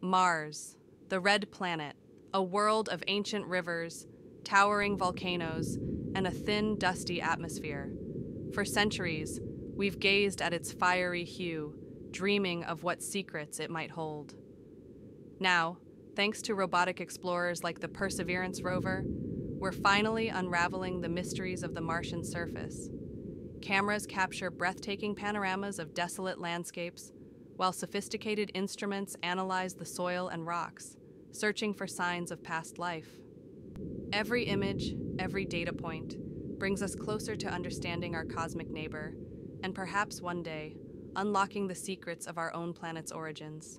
Mars, the red planet, a world of ancient rivers, towering volcanoes, and a thin, dusty atmosphere. For centuries, we've gazed at its fiery hue, dreaming of what secrets it might hold. Now, thanks to robotic explorers like the Perseverance rover, we're finally unraveling the mysteries of the Martian surface. Cameras capture breathtaking panoramas of desolate landscapes, while sophisticated instruments analyze the soil and rocks, searching for signs of past life. Every image, every data point, brings us closer to understanding our cosmic neighbor, and perhaps one day, unlocking the secrets of our own planet's origins.